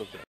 és